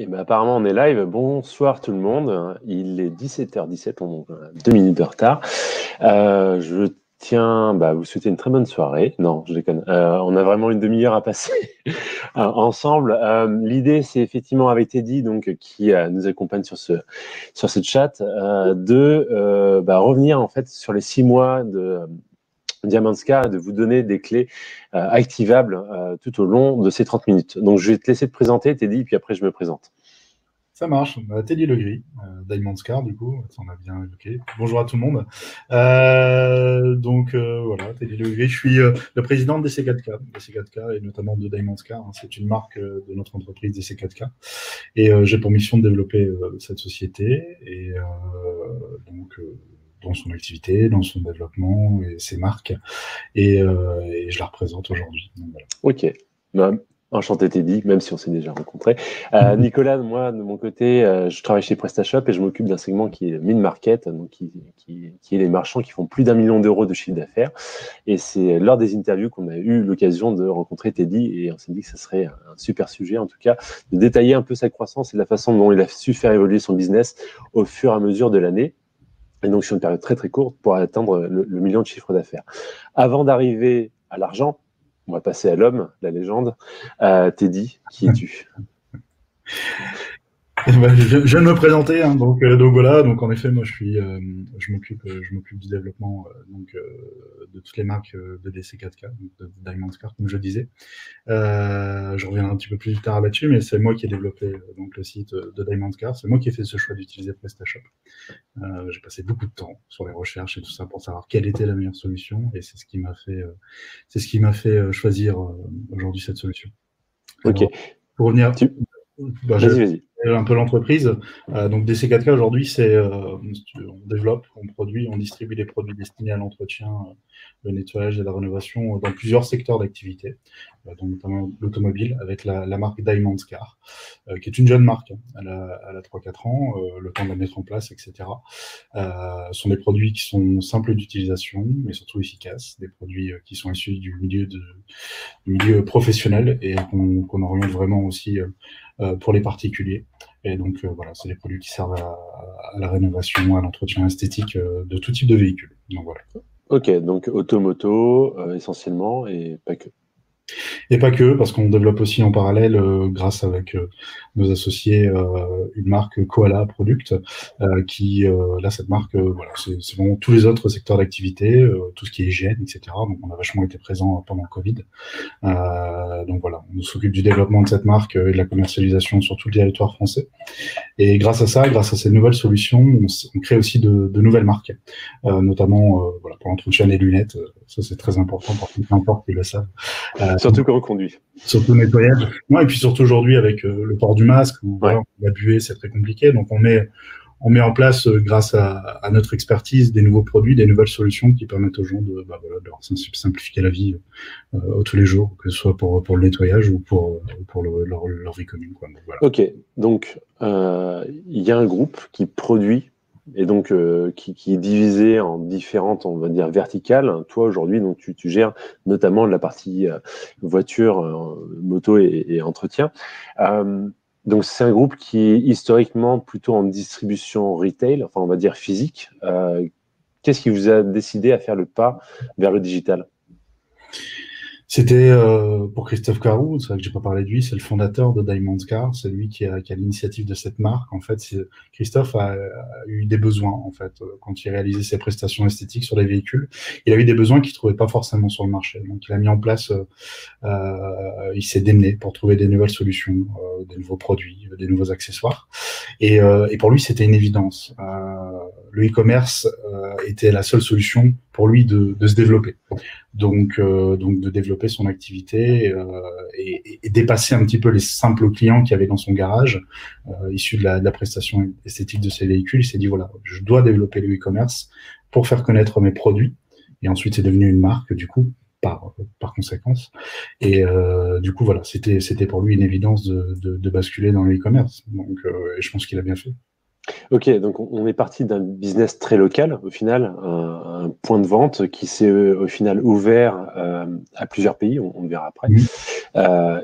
Et ben apparemment, on est live. Bonsoir tout le monde. Il est 17h17, on a deux minutes de retard. Euh, je tiens bah, vous souhaiter une très bonne soirée. Non, je déconne. Euh, on a vraiment une demi-heure à passer euh, ensemble. L'idée, c'est effectivement avec Teddy, donc qui nous accompagne sur ce sur chat, de bah, revenir en fait sur les six mois de Diamanska de vous donner des clés euh, activables euh, tout au long de ces 30 minutes. Donc, je vais te laisser te présenter, Teddy, puis après, je me présente. Ça marche. Bah, Teddy Legris, euh, Scar, du coup, on a bien évoqué. Bonjour à tout le monde. Euh, donc, voilà, Teddy Legris, je suis le président de DC4K, DC4K et notamment de Diamond Scar. Hein. c'est une marque de notre entreprise DC4K. Et j'ai pour mission de développer cette société. Et donc, dans son activité, dans son développement et ses marques. Et, euh, et je la représente aujourd'hui. Ok. Bah, enchanté Teddy, même si on s'est déjà rencontré. Euh. Nicolas, moi, de mon côté, euh, je travaille chez PrestaShop et je m'occupe d'un segment qui est mid-market, donc qui, qui, qui, est les marchands qui font plus d'un million d'euros de chiffre d'affaires. Et c'est lors des interviews qu'on a eu l'occasion de rencontrer Teddy et on s'est dit que ce serait un super sujet, en tout cas, de détailler un peu sa croissance et la façon dont il a su faire évoluer son business au fur et à mesure de l'année et donc sur une période très très courte pour atteindre le, million de chiffre d'affaires. Avant d'arriver à l'argent, on va passer à l'homme, la légende. Euh, Teddy, qui es-tu? Eh ben, je, viens de me présenter, hein, donc, euh, donc voilà. Donc en effet, moi je suis, euh, je m'occupe, euh, je m'occupe du développement donc de toutes les marques de DC4K, de Diamond Scar, comme je disais. je reviendrai un petit peu plus tard là-dessus, mais c'est moi qui ai développé donc le site de Diamond Scar. C'est moi qui ai fait ce choix d'utiliser PrestaShop. J'ai passé beaucoup de temps sur les recherches et tout ça pour savoir quelle était la meilleure solution, et c'est ce qui m'a fait, c'est ce qui m'a fait choisir aujourd'hui cette solution. Ok. pour revenir. Bah, vas-y, vas-y un peu l'entreprise. Euh, donc DC4K aujourd'hui, c'est euh, on développe, on produit, on distribue des produits destinés à l'entretien, euh, le nettoyage et la rénovation dans plusieurs secteurs d'activité, donc notamment l'automobile avec la, marque Diamond Car, qui est une jeune marque. Hein. Elle a, elle a 3-4 ans, le temps de la mettre en place, etc. ce sont des produits qui sont simples d'utilisation, mais surtout efficaces, des produits qui sont issus du milieu, de, du milieu professionnel et qu'on oriente vraiment aussi pour les particuliers. Et donc euh, voilà, c'est des produits qui servent à, la rénovation, à l'entretien esthétique euh, de tout type de véhicule. Donc voilà. Ok, donc automoto euh, essentiellement et pas que. Et pas que, parce qu'on développe aussi en parallèle, euh, grâce avec euh, nos associés, euh, une marque Koala Product, qui, là, cette marque, voilà, c'est vraiment tous les autres secteurs d'activité, tout ce qui est hygiène, etc. Donc, on a vachement été présent pendant le Covid. donc voilà, on s'occupe du développement de cette marque et de la commercialisation sur tout le territoire français. Et grâce à ça, grâce à ces nouvelles solutions, on, crée aussi de, de nouvelles marques, notamment voilà, pour l'entretien des lunettes. ça, c'est très important pour peu importe qui le savent. Surtout quand on conduit. Surtout le nettoyage. et puis surtout aujourd'hui avec euh, le port du masque, où la buée, c'est très compliqué. Donc on met, on met en place, euh, grâce à, notre expertise, des nouveaux produits, des nouvelles solutions qui permettent aux gens de, bah, voilà, leur simplifier la vie euh, tous les jours, que ce soit pour, pour le nettoyage ou pour, pour leur, leur, vie commune. Quoi. Ok, donc il y a un groupe qui produit et donc euh, qui, qui, est divisé en différentes, on va dire, verticales. Toi, aujourd'hui, donc tu, tu, gères notamment la partie euh, voiture, euh, moto et, et entretien. donc c'est un groupe qui est historiquement plutôt en distribution retail, enfin on va dire physique. Qu'est-ce qui vous a décidé à faire le pas vers le digital? C'était euh, pour Christophe Carou, c'est vrai que j'ai pas parlé de lui, c'est le fondateur de Diamond Car, c'est lui qui a, a l'initiative de cette marque. En fait, Christophe a, eu des besoins en fait euh, quand il réalisait ses prestations esthétiques sur les véhicules. Il a eu des besoins qu'il trouvait pas forcément sur le marché, donc il a mis en place, euh, euh il s'est démené pour trouver des nouvelles solutions, euh, des nouveaux produits, des nouveaux accessoires. Et, et pour lui, c'était une évidence. Le e-commerce était la seule solution pour lui de, de se développer donc, euh, donc de développer son activité euh, et, et, dépasser un petit peu les simples clients qu'il avait dans son garage, euh, issus de la, de la, prestation esthétique de ses véhicules. Il s'est dit voilà, je dois développer le e-commerce pour faire connaître mes produits. Et ensuite, c'est devenu une marque du coup par par conséquence. Et euh, du coup, voilà, c'était c'était pour lui une évidence de, de, de basculer dans le e-commerce. Donc, euh, et je pense qu'il a bien fait. Ok, donc on est parti d'un business très local, au final, un, point de vente qui s'est au final ouvert euh, à plusieurs pays, on, le verra après.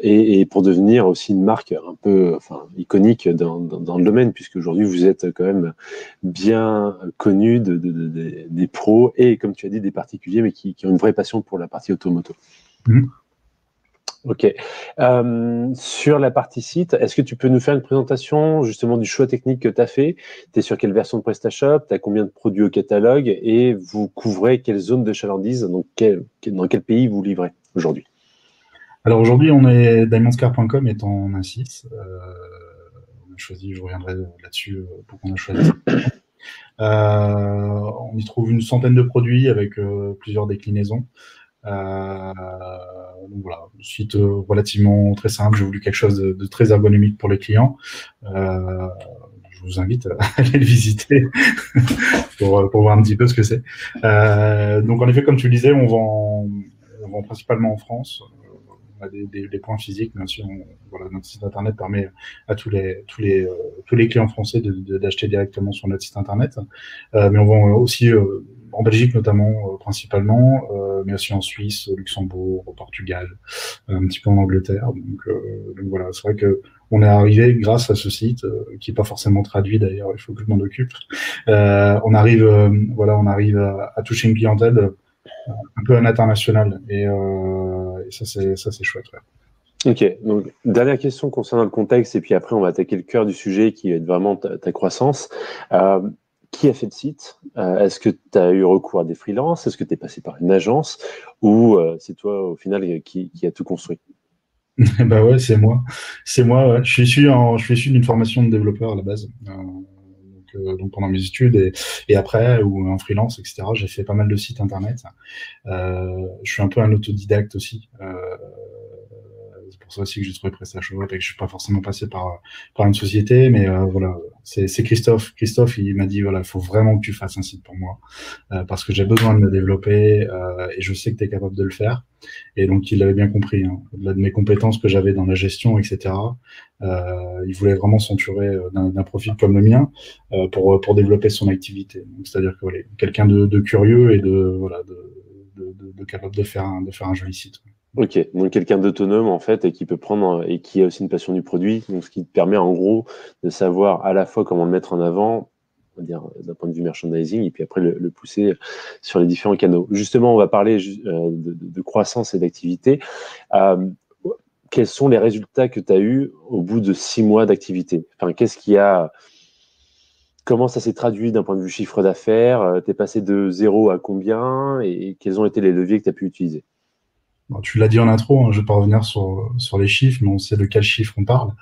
et, et, pour devenir aussi une marque un peu enfin, iconique dans, dans, dans le domaine, puisque aujourd'hui vous êtes quand même bien connu de, de, de, des pros et, comme tu as dit, des particuliers, mais qui, qui ont une vraie passion pour la partie automoto. Mmh. Ok. Euh, sur la partie site, est-ce que tu peux nous faire une présentation justement du choix technique que tu as fait? Tu es sur quelle version de PrestaShop? Tu as combien de produits au catalogue? Et vous couvrez quelle zone de chalandise? Donc Dans quel pays vous livrez aujourd'hui? Alors aujourd'hui, on est diamondscar.com est en 1.6. Euh, on a choisi, je reviendrai là-dessus euh, pour qu'on a choisi. on y trouve une centaine de produits avec plusieurs déclinaisons. Euh, donc voilà, site euh, relativement très simple. J'ai voulu quelque chose de, très ergonomique pour les clients. Euh, je vous invite à aller le visiter pour, pour, voir un petit peu ce que c'est. Euh, donc en effet, comme tu le disais, on vend, on vend principalement en France. On a des, des, des points physiques, bien sûr. voilà, notre site internet permet à tous les tous les euh, tous les clients français d'acheter directement sur notre site internet. Euh, mais on vend aussi en Belgique notamment, euh, principalement, euh, mais aussi en Suisse, au Luxembourg, au Portugal, un petit peu en Angleterre. Donc, euh, voilà, c'est vrai que on est arrivé grâce à ce site qui est pas forcément traduit d'ailleurs. Il faut que je m'en occupe. on arrive, voilà, on arrive à, toucher une clientèle un peu à l'international et, ça c'est chouette. Ok, donc dernière question concernant le contexte, et puis après on va attaquer le cœur du sujet qui est vraiment ta croissance. Qui a fait le site? Euh, Est-ce que tu as eu recours à des freelances? Est-ce que tu es passé par une agence? Ou euh, c'est toi, au final, qui, qui a tout construit? Bah ouais, c'est moi. C'est moi. Je suis issu, en, je suis issu d'une formation de développeur à la base. Euh, donc, pendant mes études et, et, après, ou en freelance, etc., j'ai fait pas mal de sites internet. je suis un peu un autodidacte aussi pour ça aussi que j'ai trouvé PrestaShop et que je suis pas forcément passé par, par une société. Mais euh, voilà, c'est Christophe. Christophe, il m'a dit voilà, il faut vraiment que tu fasses un site pour moi euh, parce que j'ai besoin de me développer euh, et je sais que tu es capable de le faire. Et donc, il l'avait bien compris. Hein. Au-delà de mes compétences que j'avais dans la gestion, etc., euh, il voulait vraiment s'enturer d'un profil comme le mien euh, pour, pour développer son activité. C'est-à-dire que voilà, quelqu'un de, de, curieux et de, voilà, de, de, de, capable de faire un, de faire un joli site. Ok, donc quelqu'un d'autonome en fait et qui peut prendre et qui a aussi une passion du produit, donc ce qui te permet en gros de savoir à la fois comment le mettre en avant, on va dire d'un point de vue merchandising, et puis après le, pousser sur les différents canaux. Justement, on va parler euh, de, croissance et d'activité. Euh, quels sont les résultats que tu as eus au bout de six mois d'activité? Enfin, qu'est-ce qui a Comment ça s'est traduit d'un point de vue chiffre d'affaires? Euh, Tu es passé de zéro à combien? Et quels ont été les leviers que tu as pu utiliser? Tu l'as dit en intro, hein, je vais pas revenir sur, sur les chiffres, mais on sait de quel chiffre on parle.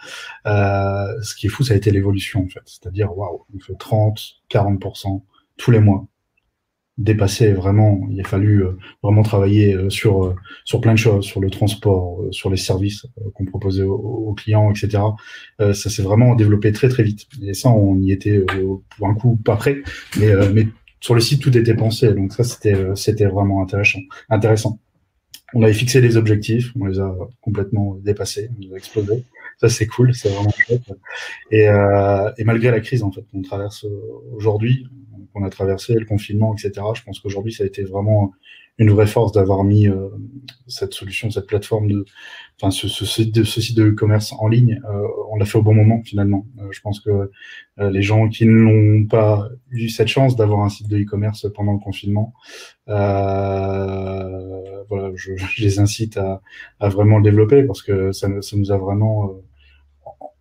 Euh, ce qui est fou, ça a été l'évolution, en fait. C'est-à-dire, waouh, on fait 30, 40% tous les mois. Dépasser vraiment, il a fallu euh, vraiment travailler euh, sur, euh, sur plein de choses, sur le transport, sur les services qu'on proposait aux, clients, etc. ça s'est vraiment développé très très vite. Et ça, on y était pour un coup pas prêt, mais, mais sur le site, tout était pensé. Donc ça, c'était vraiment intéressant. intéressant on avait fixé des objectifs, on les a complètement dépassés, on les a explosés. Ça, c'est cool, c'est vraiment chouette. Et, euh, et, malgré la crise, en fait, qu'on traverse aujourd'hui, qu'on a traversé, le confinement, etc., je pense qu'aujourd'hui, ça a été vraiment une vraie force d'avoir mis euh, cette solution, cette plateforme de, enfin, ce, ce, ce, site de commerce en ligne. Euh, on l'a fait au bon moment finalement. Euh, je pense que les gens qui n'ont pas eu cette chance d'avoir un site de e-commerce pendant le confinement, voilà, je, je, les incite à, à, vraiment le développer parce que ça, ça nous a vraiment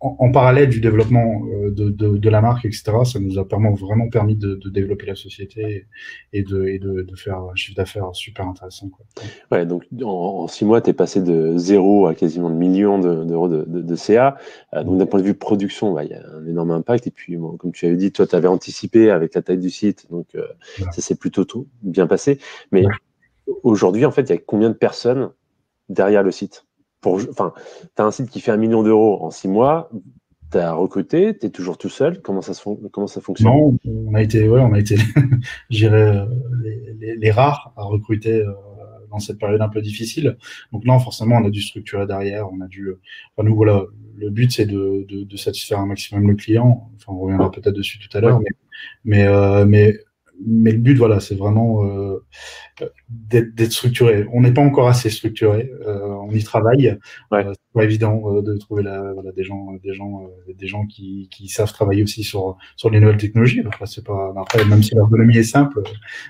en, parallèle du développement euh, de, de, de, la marque, etc., ça nous a vraiment, vraiment permis de, de développer la société et de, et de, faire un chiffre d'affaires super intéressant. Quoi. Ouais, donc en, six mois, tu es passé de zéro à quasiment le million d'euros de, de, CA. Euh, donc d'un point de vue production, il y a un énorme impact. Et puis, comme tu avais dit, toi, tu avais anticipé avec la taille du site, donc euh, ça s'est plutôt tout bien passé. Mais aujourd'hui, en fait, il y a combien de personnes derrière le site enfin, tu as un site qui fait un million d'euros en six mois, tu as recruté, tu es toujours tout seul. Comment ça, comment ça fonctionne? Non, on a été, ouais, on a été euh, les, les, rares à recruter euh, dans cette période un peu difficile. Donc non, forcément, on a dû structurer derrière. On a dû, euh, enfin, nous voilà, le but c'est de, de, de, satisfaire un maximum le client. Enfin, on reviendra peut-être dessus tout à l'heure, mais mais, mais mais le but, voilà, c'est vraiment euh, d'être structuré. On n'est pas encore assez structuré. on y travaille. Ouais. c'est pas évident de trouver la, voilà, des gens, des gens, des gens qui, qui, savent travailler aussi sur sur les nouvelles technologies. Après, c'est pas après, même si l'ergonomie est simple.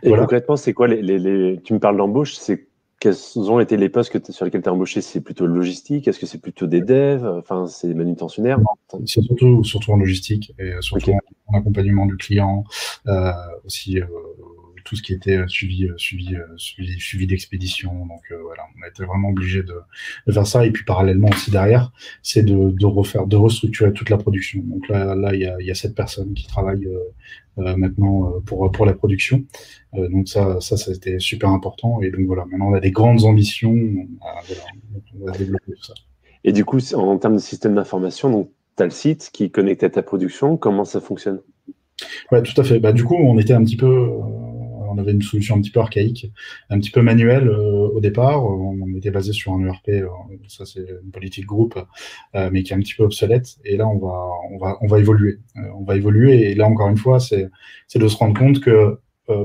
Et concrètement, c'est quoi les, les, les, Tu me parles d'embauche, c'est quels ont été les postes sur lesquels tu as embauché? C'est plutôt logistique? Est-ce que c'est plutôt des devs? Enfin, c'est des manutentionnaires C'est surtout, surtout en logistique et surtout en, accompagnement du client, euh, aussi euh, tout ce qui était euh, suivi, suivi, suivi, suivi d'expédition. Donc voilà, on a été vraiment obligé de, de, faire ça. Et puis parallèlement aussi derrière, c'est de, de, refaire, de restructurer toute la production. Donc là, là, il y a, y a sept personnes qui travaillent euh, maintenant euh, pour pour la production. Euh, donc ça, ça, ça a été super important. Et donc voilà, maintenant on a des grandes ambitions. on va développer tout ça. Et du coup, en termes de système d'information, donc tu as le site qui est connecté à ta production. Comment ça fonctionne? Ouais, tout à fait. Bah, du coup, on était un petit peu, on avait une solution un petit peu archaïque, un petit peu manuelle euh, au départ. On était basé sur un ERP, euh, ça c'est une politique groupe, euh, mais qui est un petit peu obsolète. Et là, on va, on va, on va évoluer. on va évoluer. Et là, encore une fois, c'est, de se rendre compte que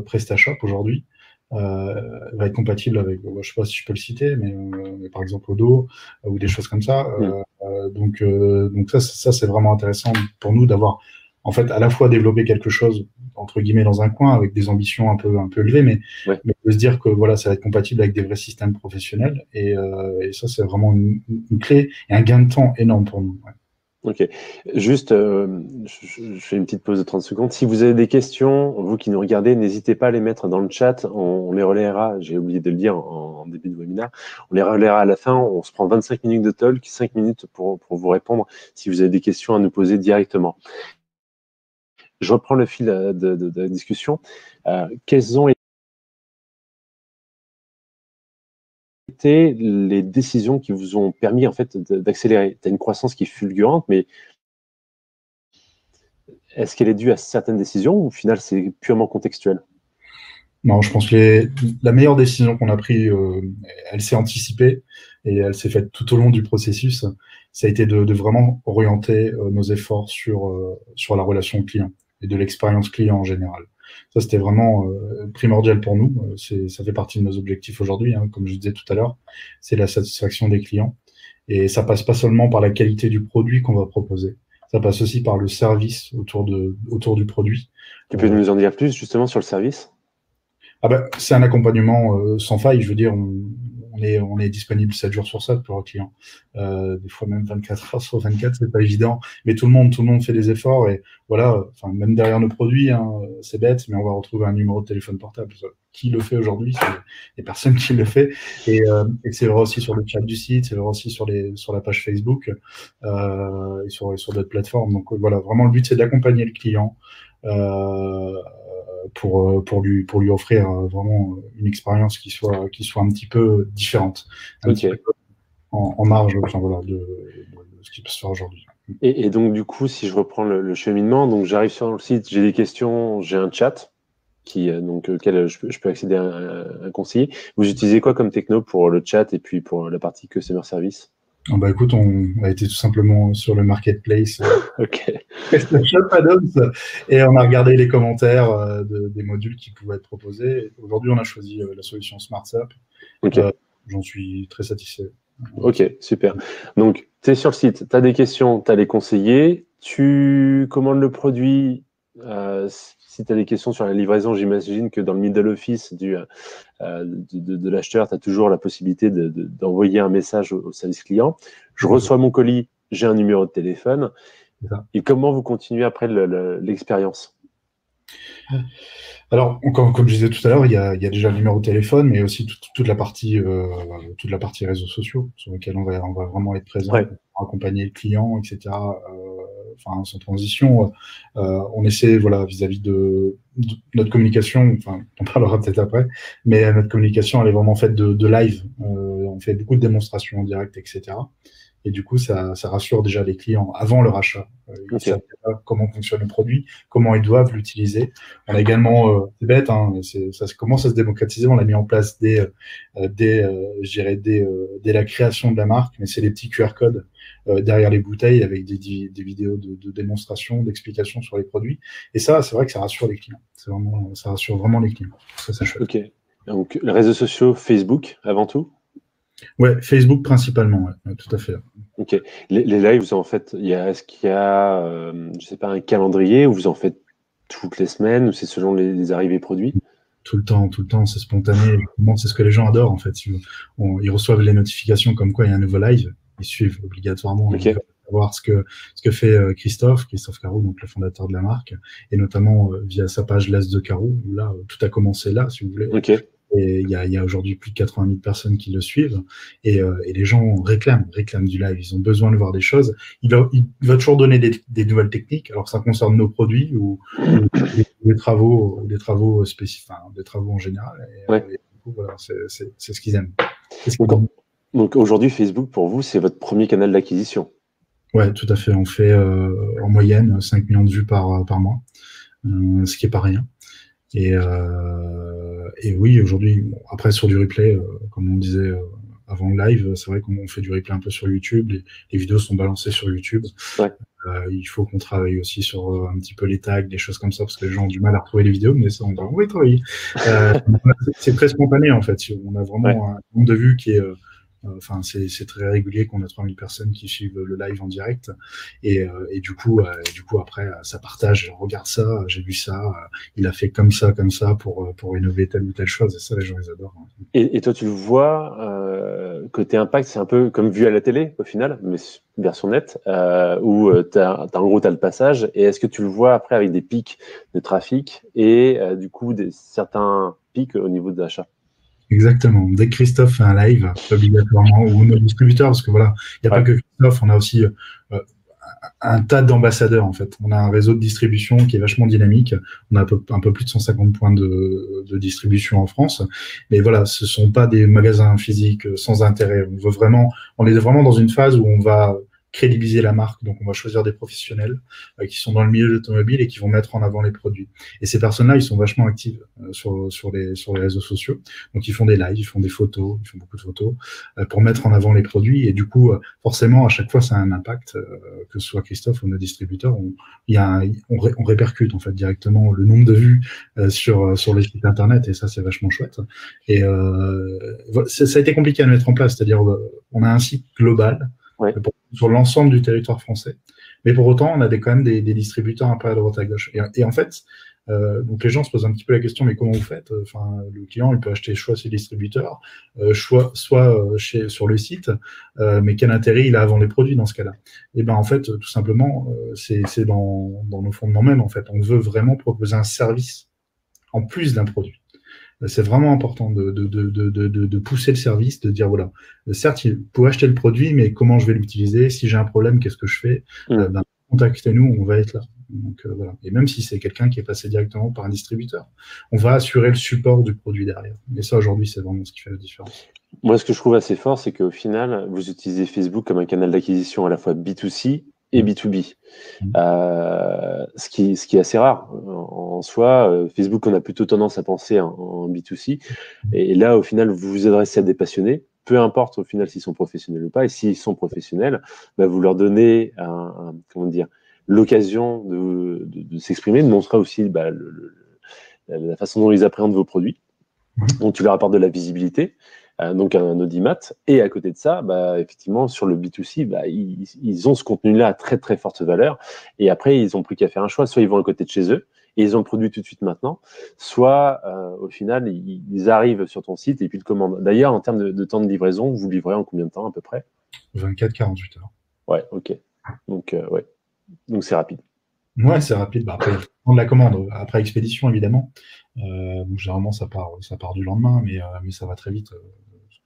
PrestaShop aujourd'hui va être compatible avec, je sais pas si je peux le citer, mais, par exemple Odo ou des choses comme ça. donc, donc ça, ça c'est vraiment intéressant pour nous d'avoir en fait, à la fois développer quelque chose entre guillemets dans un coin avec des ambitions un peu un peu élevées, mais, mais de se dire que voilà, ça va être compatible avec des vrais systèmes professionnels et, euh, et ça c'est vraiment une, clé et un gain de temps énorme pour nous. Ok, juste, euh, je, fais une petite pause de 30 secondes. Si vous avez des questions, vous qui nous regardez, n'hésitez pas à les mettre dans le chat. On, les relaiera, j'ai oublié de le dire en, début de webinaire. On les relaiera à la fin. On se prend 25 minutes de talk, 5 minutes pour, pour vous répondre si vous avez des questions à nous poser directement je reprends le fil euh, de, la discussion. Euh, quelles ont été les décisions qui vous ont permis en fait d'accélérer? Tu as une croissance qui est fulgurante, mais est-ce qu'elle est due à certaines décisions ou au final c'est purement contextuel? Non, je pense que la meilleure décision qu'on a prise, euh, elle s'est anticipée et elle s'est faite tout au long du processus. Ça a été de, vraiment orienter nos efforts sur, sur la relation client et de l'expérience client en général. Ça, c'était vraiment euh, primordial pour nous. Euh, c'est, ça fait partie de nos objectifs aujourd'hui, hein, comme je disais tout à l'heure. C'est la satisfaction des clients. Et ça passe pas seulement par la qualité du produit qu'on va proposer. Ça passe aussi par le service autour, de, autour du produit. Tu peux nous en dire plus justement sur le service? Ah ben, C'est un accompagnement euh, sans faille. Je veux dire, on, on est, on est disponible 7 jours sur 7 pour un client. Euh, des fois même 24 heures sur 24, c'est pas évident. Mais tout le monde, tout le monde fait des efforts et voilà, même derrière nos produits, hein, c'est bête, mais on va retrouver un numéro de téléphone portable. Qui le fait aujourd'hui C'est les personnes qui le fait. Et, euh, c'est vrai aussi sur le chat du site, c'est vrai aussi sur la page Facebook euh, et sur, sur d'autres plateformes. Donc voilà, vraiment le but c'est d'accompagner le client. Euh, pour, euh, pour, lui, pour lui offrir euh, vraiment une expérience qui soit, qui soit un petit peu différente. en, marge enfin, voilà, de, ce qui peut se faire aujourd'hui. Et, donc, du coup, si je reprends le, cheminement, donc j'arrive sur le site, j'ai des questions, j'ai un chat qui, euh, donc, auquel je peux, je peux accéder à un, un, conseiller. Vous utilisez quoi comme techno pour le chat et puis pour la partie Customer Service? Ah bah écoute, on a été tout simplement sur le marketplace ok. et on a regardé les commentaires euh, des modules qui pouvaient être proposés. Aujourd'hui, on a choisi euh, la solution SmartSap. Euh, j'en suis très satisfait. Ok, super. Donc, tu es sur le site, tu as des questions, tu as les conseillers, tu commandes le produit si tu as des questions sur la livraison, j'imagine que dans le middle office du, euh, de, l'acheteur, tu as toujours la possibilité d'envoyer un message au, service client. Je reçois mon colis, j'ai un numéro de téléphone. Et comment vous continuez après l'expérience? Alors, comme, comme, je disais tout à l'heure, il, y a, déjà le numéro de téléphone, mais aussi toute, la partie, euh, toute la partie réseaux sociaux sur lesquels on va, on va vraiment être présent pour accompagner le client, etc. Euh, enfin, sans transition, euh, on essaie, voilà, vis-à-vis de, notre communication, enfin, on parlera peut-être après, mais notre communication, elle est vraiment faite de, live. on fait beaucoup de démonstrations en direct, etc. Et du coup, ça, ça rassure déjà les clients avant leur achat. Euh, ils savent comment fonctionne le produit, comment ils doivent l'utiliser. On a également, euh, c'est bête, hein, ça commence à se démocratiser. On l'a mis en place dès, euh, dès, je dirais dès, dès, la création de la marque, mais c'est les petits QR codes derrière les bouteilles avec des, des vidéos de, de démonstration, d'explication sur les produits. Et ça, c'est vrai que ça rassure les clients. Vraiment, ça rassure vraiment les clients. Ça, c'est chouette. Ok. Donc, les réseaux sociaux, Facebook avant tout Ouais, Facebook principalement, tout à fait. Ok. Les, lives, en fait, est-ce qu'il y a, euh, je sais pas, un calendrier où vous en faites toutes les semaines ou c'est selon les, arrivées produits Tout le temps, tout le temps, c'est spontané. C'est ce que les gens adorent en fait. ils reçoivent les notifications comme quoi il y a un nouveau live, ils suivent obligatoirement. voir ce que ce que fait euh, Christophe, Christophe Carou, donc le fondateur de la marque, et notamment euh, via sa page L'As de Carou, où là tout a commencé là, si vous voulez. Ok. Et il y a, a aujourd'hui plus de 80 000 personnes qui le suivent. Et, euh, et, les gens réclament, réclament du live. Ils ont besoin de voir des choses. Il va, il va toujours donner des, des, nouvelles techniques. Alors ça concerne nos produits ou, des, travaux, des travaux spécifiques, enfin, des travaux en général. Et, ouais. voilà, c'est ce qu'ils aiment. donc, donc aujourd'hui, Facebook, pour vous, c'est votre premier canal d'acquisition. Ouais, tout à fait. On fait euh, en moyenne 5 millions de vues par, par mois, euh, ce qui est pas rien. Et, euh, et oui, aujourd'hui, bon, après sur du replay, euh, comme on disait euh, avant le live, c'est vrai qu'on fait du replay un peu sur YouTube. Les, les vidéos sont balancées sur YouTube. Ouais. Euh, il faut qu'on travaille aussi sur euh, un petit peu les tags, des choses comme ça, parce que les gens ont du mal à retrouver les vidéos, mais ça, on va, y travailler. Euh, c'est très spontané, en fait. On a vraiment ouais. un nombre de vues qui est euh, enfin, c'est très régulier qu'on a 3000 personnes qui suivent le live en direct. Et, euh, et du coup, euh, du coup après, ça partage. Regarde ça, j'ai vu ça. il a fait comme ça, comme ça pour pour innover telle ou telle chose. Et ça, les gens ils adorent. Hein. Et, et toi, tu vois euh, côté impact, c'est un peu comme vu à la télé au final, mais version nette, euh, où tu as, en gros as le passage. Et est-ce que tu le vois après avec des pics de trafic et du coup des, certains pics au niveau de l'achat? Exactement. Dès que Christophe fait un live, obligatoirement, ou nos distributeurs, parce que voilà, il n'y a pas que Christophe, on a aussi euh, un tas d'ambassadeurs en fait. On a un réseau de distribution qui est vachement dynamique. On a un peu, un peu plus de 150 points de, de, distribution en France. Mais voilà, ce sont pas des magasins physiques sans intérêt. On veut vraiment, on est vraiment dans une phase où on va crédibiliser la marque. Donc, on va choisir des professionnels euh, qui sont dans le milieu de l'automobile et qui vont mettre en avant les produits. Et ces personnes-là, ils sont vachement actives euh, sur, sur, les, sur les réseaux sociaux. Donc, ils font des lives, ils font des photos, ils font beaucoup de photos euh, pour mettre en avant les produits. Et du coup, forcément, à chaque fois, ça a un impact, que ce soit Christophe ou nos distributeurs. On, y a on, on, répercute en fait directement le nombre de vues sur, sur les sites internet et ça, c'est vachement chouette. Et ça a été compliqué à mettre en place, c'est-à-dire on a un site global ouais. sur l'ensemble du territoire français. Mais pour autant, on a des, quand même des, distributeurs un peu à droite à gauche. Et, en fait, euh, donc les gens se posent un petit peu la question, mais comment vous faites? Enfin, le client, il peut acheter soit chez distributeur, euh, soit, euh, chez, sur le site, euh, mais quel intérêt il a avant les produits dans ce cas-là? Et ben en fait, tout simplement, c'est dans, dans nos fondements même. En fait, on veut vraiment proposer un service en plus d'un produit c'est vraiment important de, de, de, de, pousser le service, de dire voilà, certes, il faut acheter le produit, mais comment je vais l'utiliser? Si j'ai un problème, qu'est-ce que je fais? Mm. ben, Contactez-nous, on va être là. Donc, euh, voilà. Et même si c'est quelqu'un qui est passé directement par un distributeur, on va assurer le support du produit derrière. Et ça, aujourd'hui, c'est vraiment ce qui fait la différence. Moi, ce que je trouve assez fort, c'est qu'au final, vous utilisez Facebook comme un canal d'acquisition à la fois B2C et B2B. Mmh. Euh, ce, qui, ce qui est assez rare en, soi. Euh, Facebook, on a plutôt tendance à penser en, en, B2C. Et là, au final, vous vous adressez à des passionnés, peu importe au final s'ils sont professionnels ou pas. Et s'ils sont professionnels, bah, vous leur donnez un, un comment dire l'occasion de, de, de s'exprimer, de montrer aussi bah, le, le, la façon dont ils appréhendent vos produits. Mmh. Donc, tu leur apportes de la visibilité. Euh, donc un audimat. Et à côté de ça, bah, effectivement, sur le B2C, bah, ils, ils, ont ce contenu-là à très très forte valeur. Et après, ils n'ont plus qu'à faire un choix. Soit ils vont à côté de chez eux et ils ont le produit tout de suite maintenant, soit euh, au final, ils, ils, arrivent sur ton site et puis ils le commandent. D'ailleurs, en termes de, de, temps de livraison, vous livrez en combien de temps à peu près? 24-48 heures. Ouais, ok. Donc, euh, ouais. Donc c'est rapide. Ouais, c'est rapide. Bah, après, on la commande. Après expédition, évidemment. Euh, donc, généralement, ça part, ça part du lendemain, mais, euh, mais ça va très vite.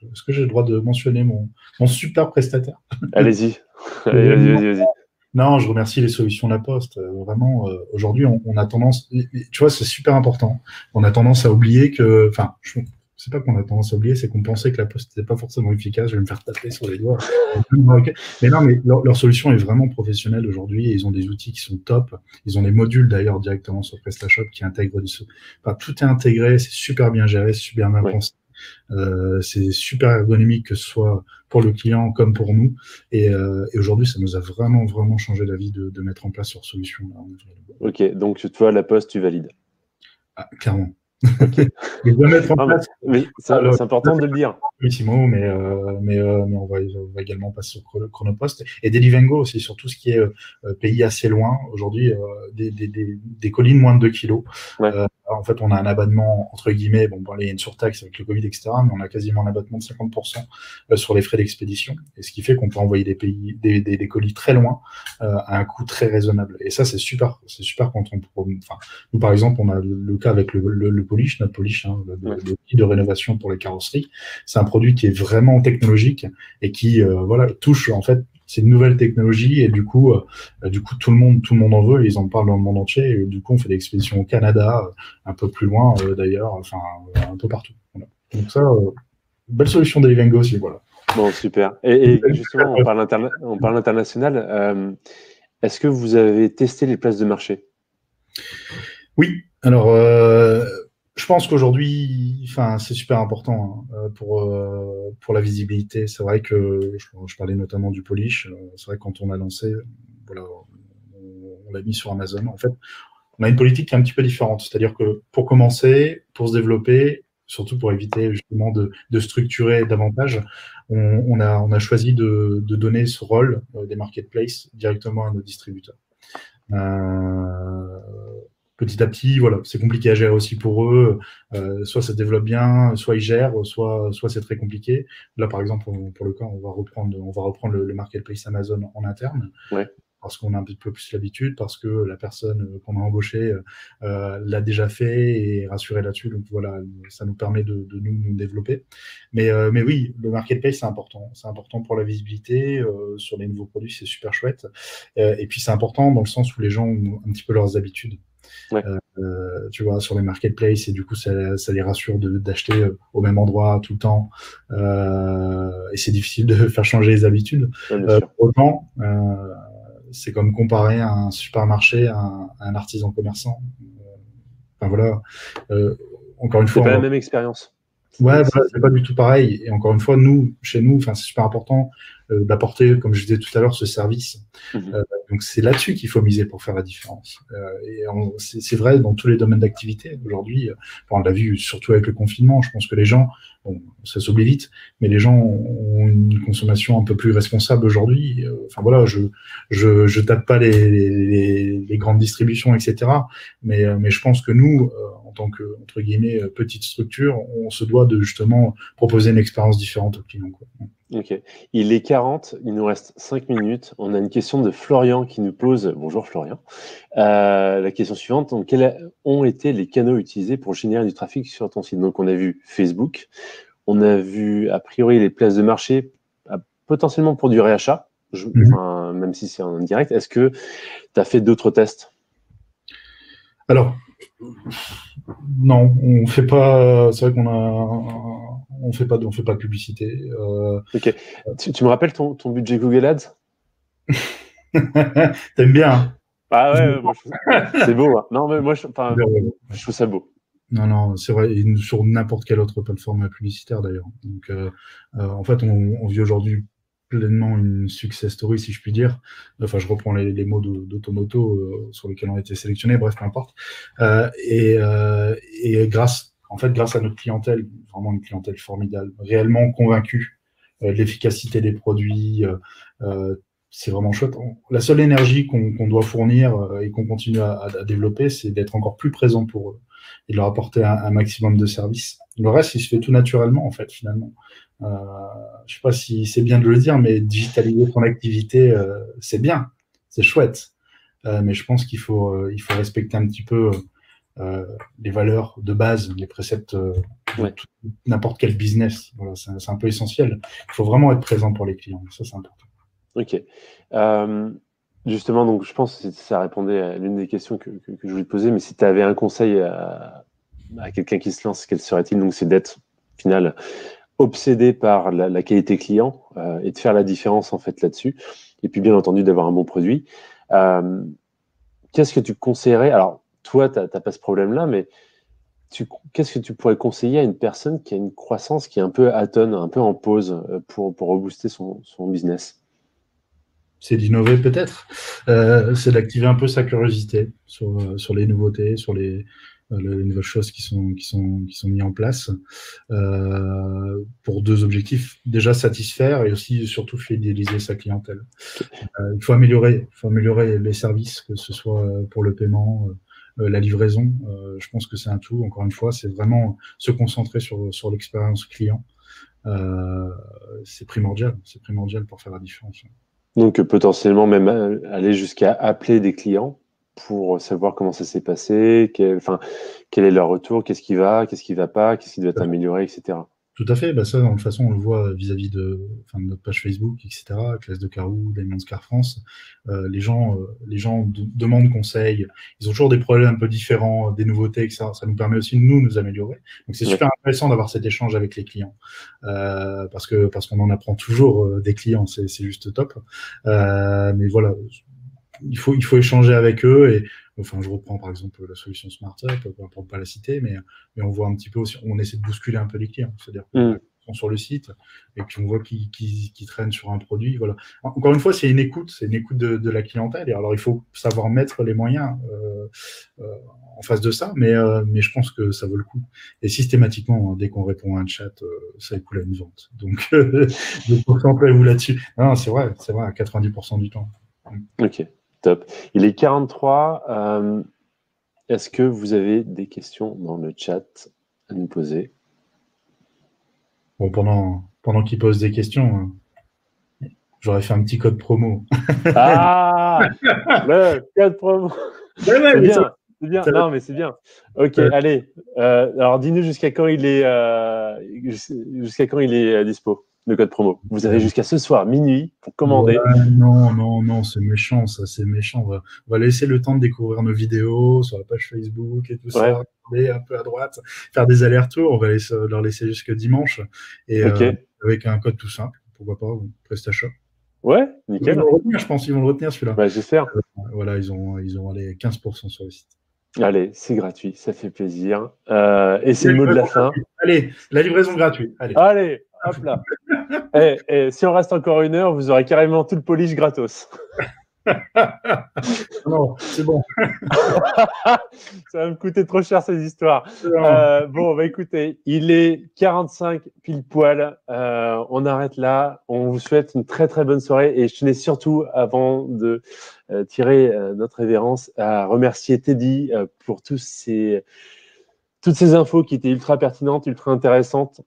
Est-ce que j'ai le droit de mentionner mon, mon super prestataire Allez-y. Allez, vas-y, vas-y, vas-y. Non, je remercie les solutions La Poste. Vraiment, euh, aujourd'hui, on, on, a tendance, tu vois, c'est super important. On a tendance à oublier que, enfin, c'est pas qu'on a tendance à oublier, c'est qu'on pensait que la poste n'était pas forcément efficace. Je vais me faire taper sur les doigts. mais non, mais leur, solution est vraiment professionnelle aujourd'hui. Ils ont des outils qui sont top. Ils ont des modules d'ailleurs directement sur PrestaShop qui intègrent du... enfin, tout est intégré, c'est super bien géré, super bien pensé. Euh, c'est super ergonomique que ce soit pour le client comme pour nous. Et, euh, aujourd'hui, ça nous a vraiment, vraiment changé la vie de, mettre en place leur solution. Ok, donc toi, la poste, tu valides ah, Clairement. c'est important de le dire. mais, euh, mais, euh, mais on, va, également passer sur Chronopost et Delivengo aussi, sur tout ce qui est euh, pays assez loin. Aujourd'hui, des, des, des, collines moins de 2 kilos. En fait, on a un abattement, entre guillemets, bon, il y a une surtaxe avec le Covid, etc., mais on a quasiment un abattement de 50% sur les frais d'expédition. Et ce qui fait qu'on peut envoyer des, pays, des, des, colis très loin à un coût très raisonnable. Et ça, c'est super, c'est super quand on. Enfin, nous, par exemple, on a le, cas avec le, le, le polish, notre polish, hein, le, de rénovation pour les carrosseries. C'est un produit qui est vraiment technologique et qui euh, voilà touche en fait c'est une nouvelle technologie et du coup, euh, du coup tout le monde, tout le monde en veut. Et ils en parlent dans le monde entier. Et du coup, on fait des expéditions au Canada, euh, un peu plus loin d'ailleurs, enfin un peu partout. Donc ça, belle solution d'Elivengo aussi, voilà. Bon, super. Et, justement, on parle, on parle international. Est-ce que vous avez testé les places de marché? Oui. Alors, je pense qu'aujourd'hui, enfin, c'est super important hein, euh, pour euh, pour la visibilité. C'est vrai que je, parlais notamment du polish. Euh, c'est vrai que quand on a lancé, voilà, on, l'a mis sur Amazon. En fait, on a une politique qui est un petit peu différente. C'est-à-dire que pour commencer, pour se développer, surtout pour éviter justement de, de structurer davantage, on, a on a choisi de, de donner ce rôle des marketplaces directement à nos distributeurs. Petit à petit, voilà, c'est compliqué à gérer aussi pour eux. Euh, soit ça se développe bien, soit ils gèrent, soit, soit c'est très compliqué. Là, par exemple, pour le cas, on va reprendre, on va reprendre le, marketplace Amazon en interne. Parce qu'on a un petit peu plus l'habitude, parce que la personne qu'on a embauchée euh, l'a déjà fait et est rassurée là-dessus. Donc voilà, ça nous permet de, nous, nous, développer. Mais, euh, mais oui, le marketplace, c'est important. C'est important pour la visibilité. sur les nouveaux produits, c'est super chouette. et puis c'est important dans le sens où les gens ont un petit peu leurs habitudes. Euh, tu vois, sur les marketplaces, et du coup, ça, les rassure d'acheter euh, au même endroit tout le temps. Euh, et c'est difficile de faire changer les habitudes. autant, c'est comme comparer un supermarché à un, artisan commerçant. Enfin voilà. encore une fois. C'est pas la même expérience. Ouais, c'est pas du tout pareil. Et encore une fois, nous, chez nous, c'est super important euh, d'apporter, comme je disais tout à l'heure, ce service. Mhm. Euh, donc c'est là-dessus qu'il faut miser pour faire la différence. Euh, et c'est vrai dans tous les domaines d'activité. Aujourd'hui, on l'a vu surtout avec le confinement. Je pense que les gens, bon, ça s'oublie vite, mais les gens ont une consommation un peu plus responsable aujourd'hui. Enfin voilà, je je, je tape pas les, les, les, grandes distributions, etc. Mais mais je pense que nous en tant que entre guillemets petite structure, on se doit de justement proposer une expérience différente aux clients. Quoi. Ok. Il est 40, il nous reste 5 minutes. On a une question de Florian qui nous pose. Bonjour Florian. Euh, la question suivante donc, quels ont été les canaux utilisés pour générer du trafic sur ton site? Donc, on a vu Facebook, on a vu a priori les places de marché, potentiellement pour du réachat, mhm. même si c'est en direct. Est-ce que tu as fait d'autres tests? Alors, non, on fait pas. C'est vrai qu'on a, on fait pas, on fait pas de publicité. Euh, ok. Tu, me rappelles ton, ton budget Google Ads? T'aimes bien. Hein? Ah ouais, c'est beau. Hein. Non mais moi, je, je trouve ça beau. Non, non, c'est vrai, sur n'importe quelle autre plateforme publicitaire d'ailleurs. Donc, euh, euh, en fait, on, on vit aujourd'hui pleinement une success story, si je puis dire. Enfin, je reprends les, mots d'Automoto euh, sur lesquels on a été sélectionnés, bref, peu importe. Et, et, grâce, en fait, grâce à notre clientèle, vraiment une clientèle formidable, réellement convaincue de l'efficacité des produits, c'est vraiment chouette. La seule énergie qu'on doit fournir et qu'on continue à, développer, c'est d'être encore plus présent pour eux et de leur apporter un, maximum de services. Le reste, il se fait tout naturellement, en fait, finalement. Euh, je ne sais pas si c'est bien de le dire, mais digitaliser son activité, euh, c'est bien, c'est chouette. Euh, mais je pense qu'il faut, faut respecter un petit peu les valeurs de base, les préceptes de n'importe quel business. Voilà, c'est un peu essentiel. Il faut vraiment être présent pour les clients. Ça, c'est important. Ok. justement, donc, je pense que ça répondait à l'une des questions que, je voulais te poser, mais si tu avais un conseil à, à quelqu'un qui se lance, quel serait-il? Donc, c'est d'être final obsédé par la, qualité client et de faire la différence en fait là-dessus. Et puis bien entendu d'avoir un bon produit. Qu'est-ce que tu conseillerais? Alors toi, tu n'as pas ce problème-là, mais qu'est-ce que tu pourrais conseiller à une personne qui a une croissance qui est un peu atone, un peu en pause euh, pour, pour rebooster son, business? C'est d'innover peut-être, euh, c'est d'activer un peu sa curiosité sur, euh, sur les nouveautés, sur les, nouvelles choses qui sont, qui sont, qui sont mises en place pour deux objectifs. Déjà satisfaire et aussi surtout fidéliser sa clientèle. il faut améliorer, faut améliorer les services, que ce soit pour le paiement, la livraison. Euh, je pense que c'est un tout. Encore une fois, c'est vraiment se concentrer sur, sur l'expérience client. Euh, c'est primordial. C'est primordial pour faire la différence. Donc potentiellement même aller jusqu'à appeler des clients pour savoir comment ça s'est passé, quel, enfin, quel est leur retour, qu'est-ce qui va, qu'est-ce qui va pas, qu'est-ce qui doit être amélioré, etc. Tout à fait, bah ça, de toute façon, on le voit vis-à-vis de, enfin, de notre page Facebook, etc., classe de Carou, Diamond Car France. Euh, les gens, euh, les gens demandent conseil. Ils ont toujours des problèmes un peu différents, des nouveautés, etc. Ça nous permet aussi de nous nous améliorer. Donc c'est super intéressant d'avoir cet échange avec les clients euh, parce que parce qu'on en apprend toujours euh, des clients. C'est juste top. Euh, mais voilà, il faut il faut échanger avec eux et Enfin, je reprends par exemple la solution SmartUp, pour ne pas la citer, mais, mais on voit un petit peu aussi, on essaie de bousculer un peu les clients. C'est-à-dire qu'on mm. sur le site et qu'on voit qu'ils qui, traînent sur un produit. Voilà. Encore une fois, c'est une écoute, c'est une écoute de, la clientèle. Et alors, il faut savoir mettre les moyens euh, euh, en face de ça, mais, euh, mais je pense que ça vaut le coup. Et systématiquement, hein, dès qu'on répond à un chat, ça écoule à une vente. Donc, donc concentrez-vous là-dessus. Non, c'est vrai, c'est vrai, à 90% du temps. Ok. Top. Il est 43. Euh, est-ce que vous avez des questions dans le chat à nous poser? Bon, pendant, pendant qu'il pose des questions, euh, j'aurais fait un petit code promo. ah Le code promo C'est bien, c'est bien. Non, mais c'est bien. Ok, allez. Euh, alors, dis-nous jusqu'à quand il est, jusqu'à quand il est dispo? Le code promo. Vous avez jusqu'à ce soir, minuit, pour commander. non, non, non, c'est méchant, ça, c'est méchant. On va, laisser le temps de découvrir nos vidéos sur la page Facebook et tout ça, un peu à droite, faire des allers-retours. On va leur laisser jusque dimanche. Et euh, avec un code tout simple, pourquoi pas, PrestaShop. Ouais, nickel. Ils vont le retenir, je pense, ils vont le retenir celui-là. Bah, j'espère. Euh, voilà, ils ont, ils ont allé 15% sur le site. Allez, c'est gratuit, ça fait plaisir. Euh, et c'est le mot de la fin. Allez, la livraison gratuite. Allez, Allez hop là. et, eh, eh, si on reste encore une heure, vous aurez carrément tout le polish gratos. non, c'est bon. ça va me coûter trop cher ces histoires. Euh, bon, bah écoutez, il est 45 pile poil. Euh, on arrête là. On vous souhaite une très très bonne soirée et je tenais surtout, avant de euh, tirer notre révérence, à remercier Teddy pour tous ces, toutes ces infos qui étaient ultra pertinentes, ultra intéressantes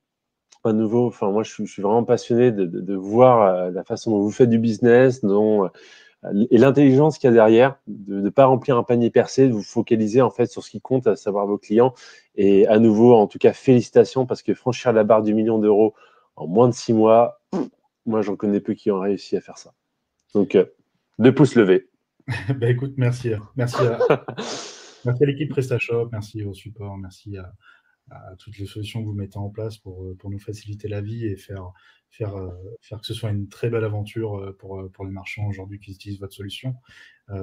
nouveau, enfin moi je suis, vraiment passionné de, voir la façon dont vous faites du business, dont et l'intelligence qu'il y a derrière, de ne pas remplir un panier percé, de vous focaliser en fait sur ce qui compte, à savoir vos clients. Et à nouveau, en tout cas, félicitations parce que franchir la barre du million d'euros en moins de six mois, moi j'en connais peu qui ont réussi à faire ça. Donc, euh, deux pouces levés. bah, écoute, merci. Merci à, merci à l'équipe PrestaShop, merci au support, merci à, toutes les solutions que vous mettez en place pour, euh, pour nous faciliter la vie et faire, faire, euh, faire que ce soit une très belle aventure euh, pour, pour les marchands aujourd'hui qui utilisent votre solution.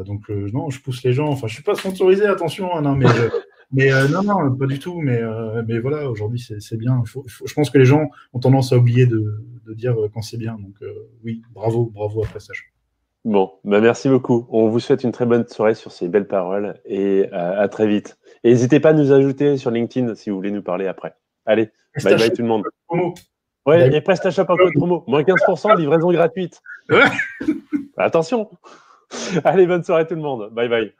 donc, non, je pousse les gens. Enfin, je suis pas sponsorisé, attention, hein, non, mais, mais non, non, pas du tout. Mais, mais voilà, aujourd'hui, c'est bien. je pense que les gens ont tendance à oublier de, de dire quand c'est bien. Donc, oui, bravo, bravo à PrestaShop. Bon, bah merci beaucoup. On vous souhaite une très bonne soirée sur ces belles paroles et à très vite. Et n'hésitez pas à nous ajouter sur LinkedIn si vous voulez nous parler après. Allez, bye bye tout le monde. Ouais, et PrestaShop en code promo. Moins 15%, livraison gratuite. Attention. Allez, bonne soirée tout le monde. Bye bye.